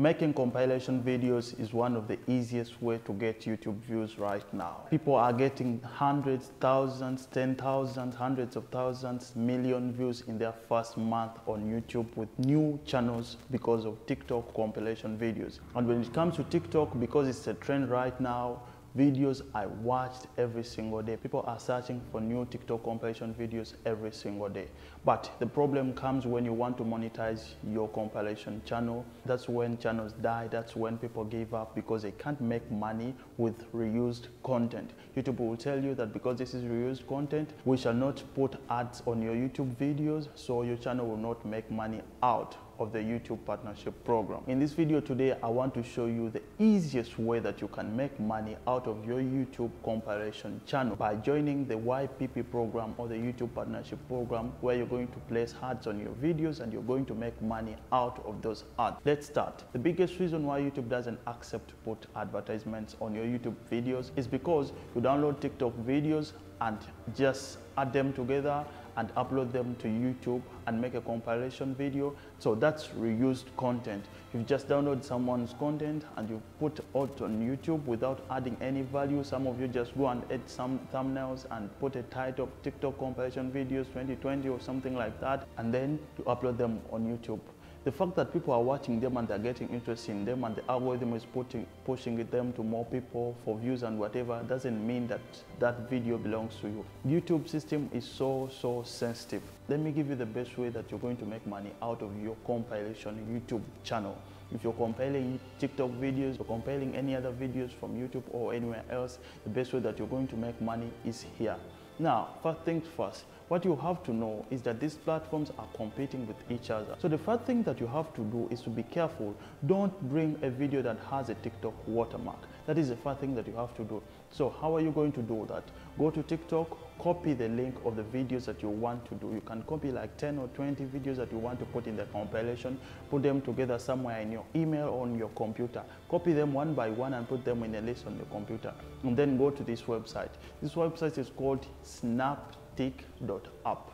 Making compilation videos is one of the easiest way to get YouTube views right now. People are getting hundreds, thousands, ten thousands, hundreds of thousands, million views in their first month on YouTube with new channels because of TikTok compilation videos. And when it comes to TikTok, because it's a trend right now, videos I watched every single day. People are searching for new TikTok compilation videos every single day. But the problem comes when you want to monetize your compilation channel. That's when channels die. That's when people give up because they can't make money with reused content. YouTube will tell you that because this is reused content, we shall not put ads on your YouTube videos, so your channel will not make money out of the YouTube Partnership Program. In this video today, I want to show you the easiest way that you can make money out of your YouTube compilation channel by joining the YPP program or the YouTube Partnership Program where you're going to place ads on your videos and you're going to make money out of those ads. Let's start. The biggest reason why YouTube doesn't accept put advertisements on your YouTube videos is because you download TikTok videos and just add them together and upload them to YouTube and make a compilation video. So that's reused content. You've just downloaded someone's content and you put out on YouTube without adding any value. Some of you just go and add some thumbnails and put a title TikTok compilation videos 2020 or something like that and then you upload them on YouTube the fact that people are watching them and they're getting interest in them and the algorithm is putting, pushing them to more people for views and whatever doesn't mean that that video belongs to you. YouTube system is so, so sensitive. Let me give you the best way that you're going to make money out of your compilation YouTube channel. If you're compiling TikTok videos or compiling any other videos from YouTube or anywhere else, the best way that you're going to make money is here. Now, first things first, what you have to know is that these platforms are competing with each other. So the first thing that you have to do is to be careful. Don't bring a video that has a TikTok watermark. That is the first thing that you have to do. So how are you going to do that? Go to TikTok, copy the link of the videos that you want to do. You can copy like 10 or 20 videos that you want to put in the compilation, put them together somewhere in your email on your computer. Copy them one by one and put them in a list on your computer. And then go to this website. This website is called Snap tik.app.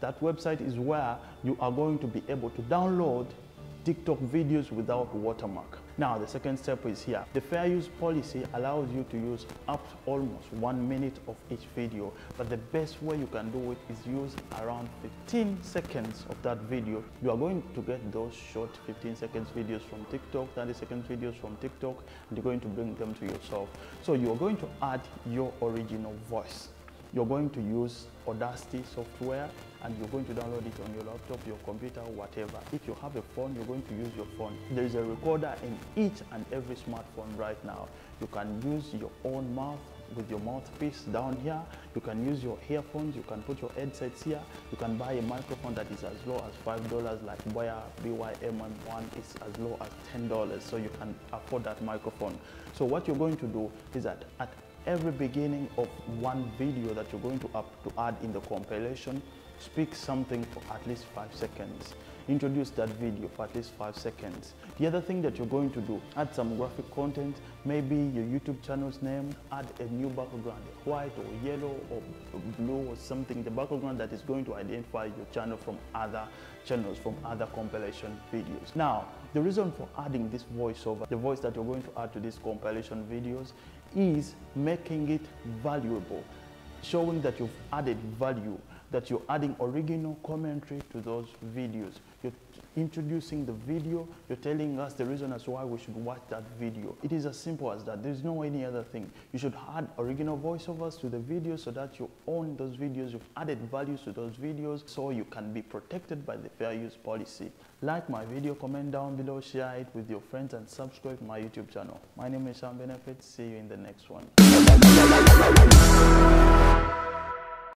That website is where you are going to be able to download TikTok videos without watermark. Now, the second step is here. The fair use policy allows you to use up to almost one minute of each video, but the best way you can do it is use around 15 seconds of that video. You are going to get those short 15 seconds videos from TikTok, 30 seconds videos from TikTok, and you're going to bring them to yourself. So you're going to add your original voice you're going to use Audacity software and you're going to download it on your laptop, your computer, whatever. If you have a phone, you're going to use your phone. There is a recorder in each and every smartphone right now. You can use your own mouth with your mouthpiece down here. You can use your earphones. You can put your headsets here. You can buy a microphone that is as low as $5 like Boya BYM1 is as low as $10. So you can afford that microphone. So what you're going to do is that at every beginning of one video that you're going to, up, to add in the compilation, speak something for at least five seconds. Introduce that video for at least five seconds. The other thing that you're going to do, add some graphic content, maybe your YouTube channel's name, add a new background, white or yellow or blue or something, the background that is going to identify your channel from other channels, from other compilation videos. Now, the reason for adding this voiceover, the voice that you're going to add to these compilation videos is making it valuable, showing that you've added value, that you're adding original commentary to those videos. You're introducing the video, you're telling us the reason as why we should watch that video. It is as simple as that. There's no any other thing. You should add original voiceovers to the video so that you own those videos. You've added values to those videos so you can be protected by the fair use policy. Like my video, comment down below, share it with your friends and subscribe to my YouTube channel. My name is Shammah Benefit. See you in the next one.